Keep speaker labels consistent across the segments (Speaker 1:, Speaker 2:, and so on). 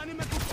Speaker 1: enemy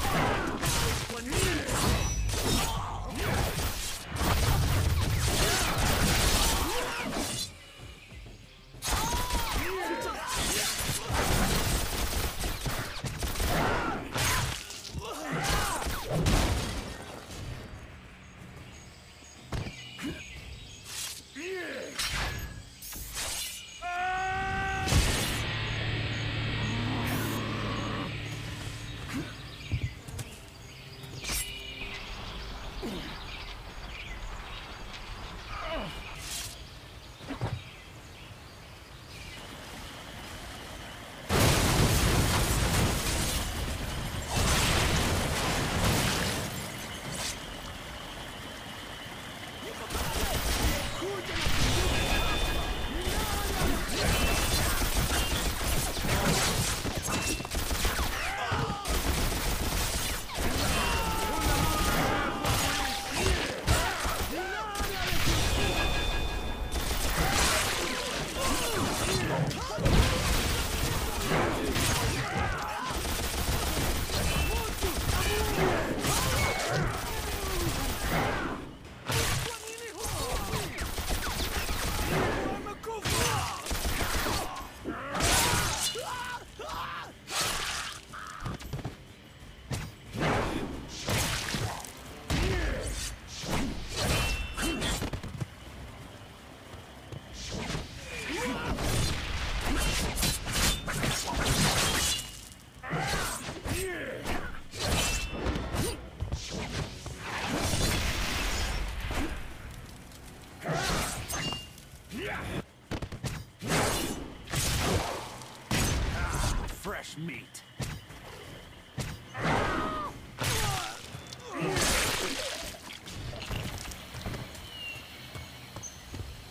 Speaker 1: Meat.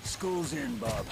Speaker 2: School's in, Bob.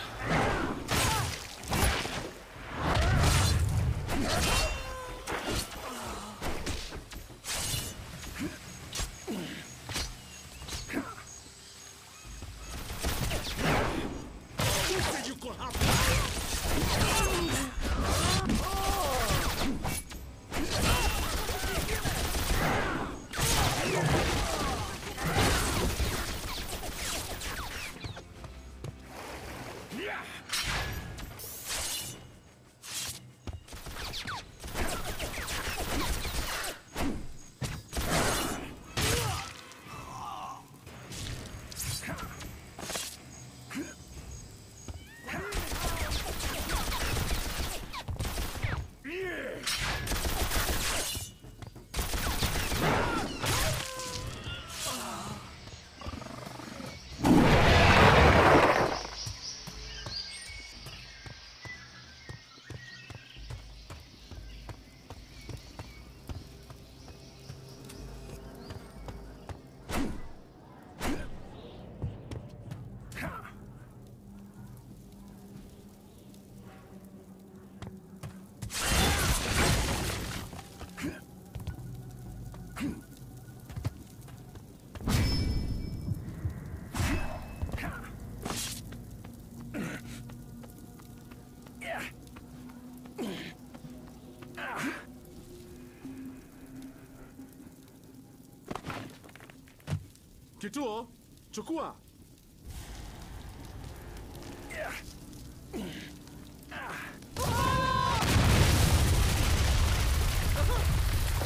Speaker 1: Kituo, chukua.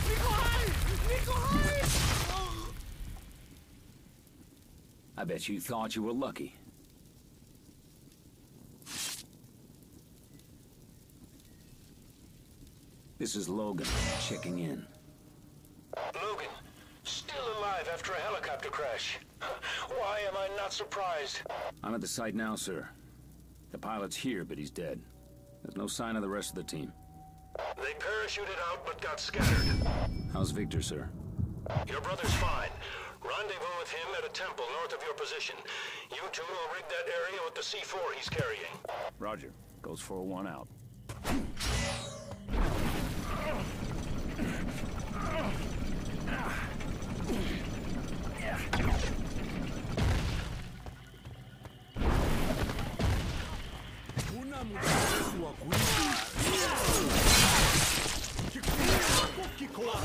Speaker 1: Niko hai! Niko hai!
Speaker 2: I bet you thought you were lucky. This is Logan, checking in.
Speaker 3: After a helicopter crash. Why am I not surprised?
Speaker 2: I'm at the site now, sir. The pilot's here, but he's dead. There's no sign of the rest of the team.
Speaker 3: They parachuted out but got scattered.
Speaker 2: How's Victor, sir?
Speaker 3: Your brother's fine. Rendezvous with him at a temple north of your position. You two will rig that area with the C4 he's carrying.
Speaker 2: Roger. Goes for a one out. Ficou lá!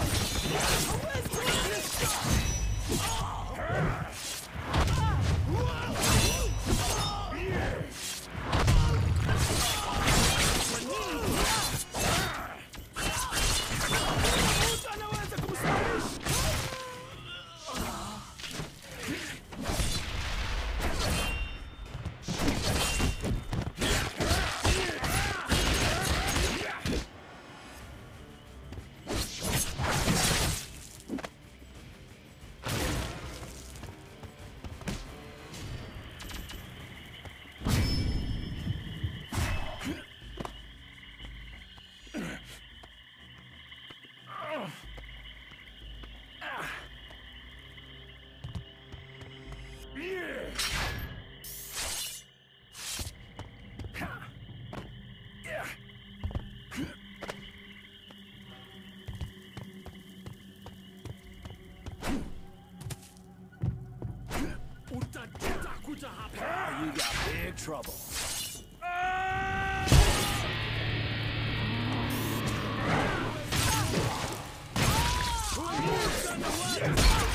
Speaker 2: Hapa.
Speaker 4: Ah, you got big trouble.
Speaker 2: Yuko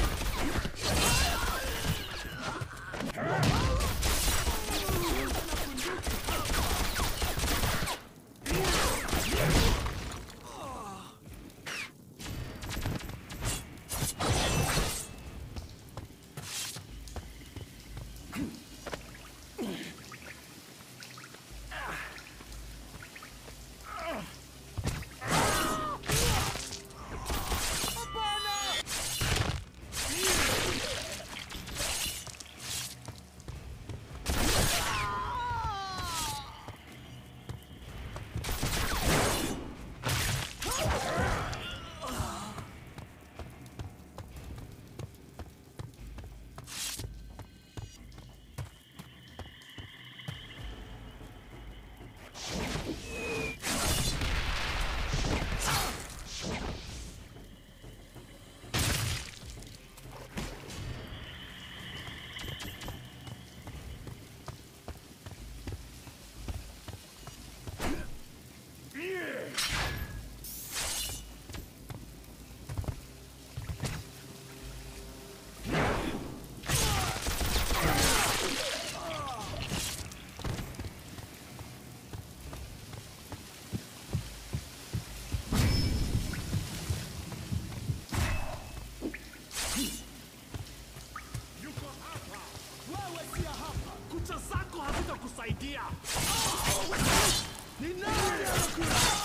Speaker 2: nani anakuja?